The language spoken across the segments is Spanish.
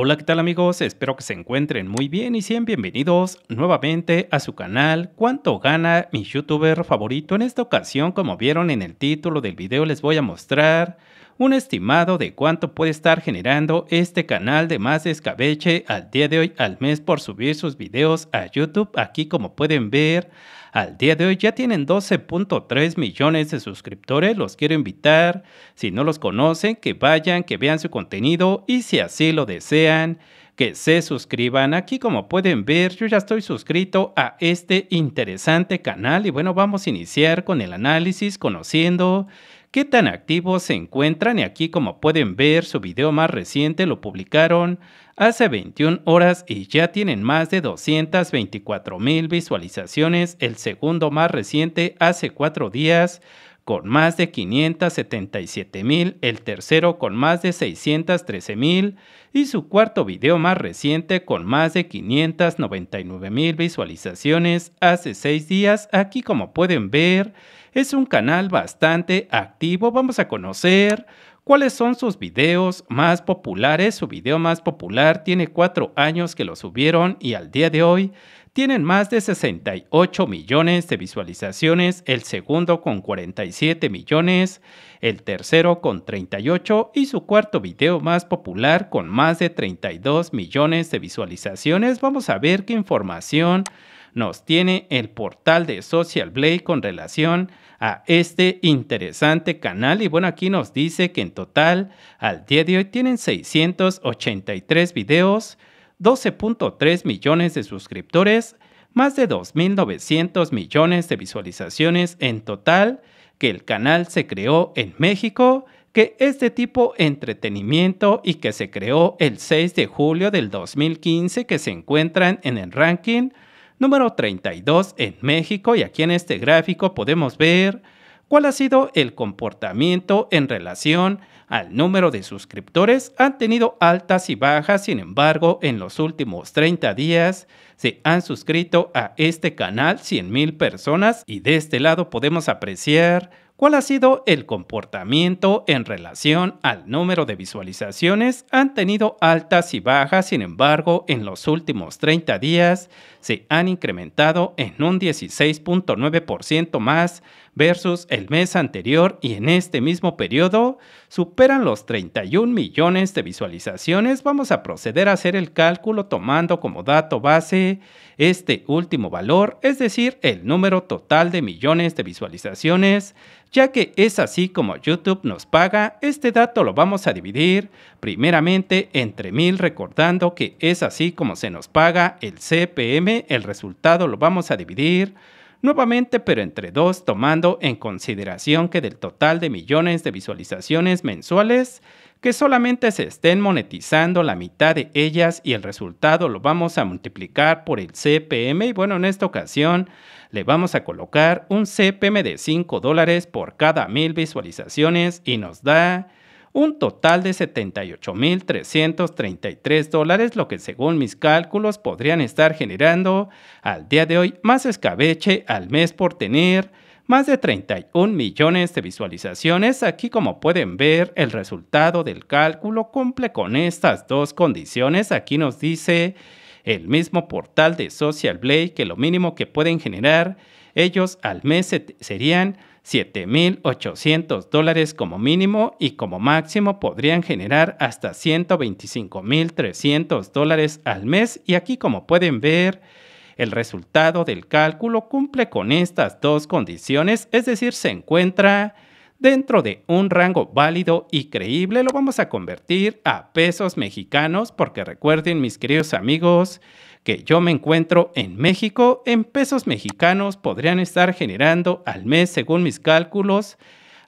Hola, ¿qué tal amigos? Espero que se encuentren muy bien y sean bienvenidos nuevamente a su canal ¿Cuánto gana mi youtuber favorito? En esta ocasión, como vieron en el título del video, les voy a mostrar un estimado de cuánto puede estar generando este canal de más escabeche al día de hoy al mes por subir sus videos a YouTube. Aquí como pueden ver, al día de hoy ya tienen 12.3 millones de suscriptores. Los quiero invitar, si no los conocen, que vayan, que vean su contenido y si así lo desean, que se suscriban. Aquí como pueden ver, yo ya estoy suscrito a este interesante canal y bueno, vamos a iniciar con el análisis conociendo qué tan activos se encuentran y aquí como pueden ver su video más reciente lo publicaron hace 21 horas y ya tienen más de 224 mil visualizaciones, el segundo más reciente hace cuatro días con más de 577 mil, el tercero con más de 613 mil y su cuarto video más reciente con más de 599 mil visualizaciones hace seis días. Aquí como pueden ver es un canal bastante activo. Vamos a conocer cuáles son sus videos más populares. Su video más popular tiene cuatro años que lo subieron y al día de hoy tienen más de 68 millones de visualizaciones, el segundo con 47 millones, el tercero con 38 y su cuarto video más popular con más de 32 millones de visualizaciones. Vamos a ver qué información nos tiene el portal de Social Blade con relación a este interesante canal. Y bueno, aquí nos dice que en total al día de hoy tienen 683 videos, 12.3 millones de suscriptores, más de 2.900 millones de visualizaciones en total, que el canal se creó en México, que es de tipo entretenimiento y que se creó el 6 de julio del 2015, que se encuentran en el ranking número 32 en México y aquí en este gráfico podemos ver cuál ha sido el comportamiento en relación al número de suscriptores. Han tenido altas y bajas, sin embargo, en los últimos 30 días se han suscrito a este canal 100.000 personas y de este lado podemos apreciar ¿Cuál ha sido el comportamiento en relación al número de visualizaciones? Han tenido altas y bajas, sin embargo, en los últimos 30 días se han incrementado en un 16.9% más versus el mes anterior y en este mismo periodo superan los 31 millones de visualizaciones. Vamos a proceder a hacer el cálculo tomando como dato base este último valor, es decir, el número total de millones de visualizaciones, ya que es así como YouTube nos paga. Este dato lo vamos a dividir primeramente entre mil, recordando que es así como se nos paga el CPM. El resultado lo vamos a dividir nuevamente pero entre dos tomando en consideración que del total de millones de visualizaciones mensuales, que solamente se estén monetizando la mitad de ellas y el resultado lo vamos a multiplicar por el CPM y bueno en esta ocasión le vamos a colocar un CPM de 5 dólares por cada mil visualizaciones y nos da un total de 78.333 dólares, lo que según mis cálculos podrían estar generando al día de hoy más escabeche al mes por tener más de 31 millones de visualizaciones. Aquí como pueden ver el resultado del cálculo cumple con estas dos condiciones. Aquí nos dice el mismo portal de Social Blade que lo mínimo que pueden generar ellos al mes serían 7.800 dólares como mínimo y como máximo podrían generar hasta 125.300 dólares al mes. Y aquí como pueden ver el resultado del cálculo cumple con estas dos condiciones, es decir, se encuentra dentro de un rango válido y creíble. Lo vamos a convertir a pesos mexicanos porque recuerden mis queridos amigos que yo me encuentro en México, en pesos mexicanos podrían estar generando al mes, según mis cálculos,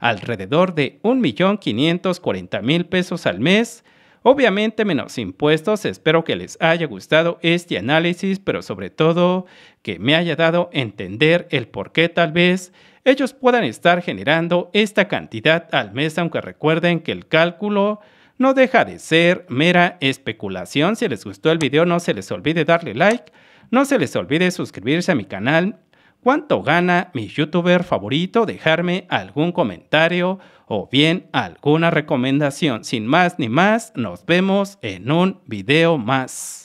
alrededor de 1.540.000 pesos al mes. Obviamente menos impuestos, espero que les haya gustado este análisis, pero sobre todo que me haya dado entender el por qué tal vez ellos puedan estar generando esta cantidad al mes, aunque recuerden que el cálculo no deja de ser mera especulación. Si les gustó el video no se les olvide darle like, no se les olvide suscribirse a mi canal cuánto gana mi youtuber favorito, dejarme algún comentario o bien alguna recomendación. Sin más ni más, nos vemos en un video más.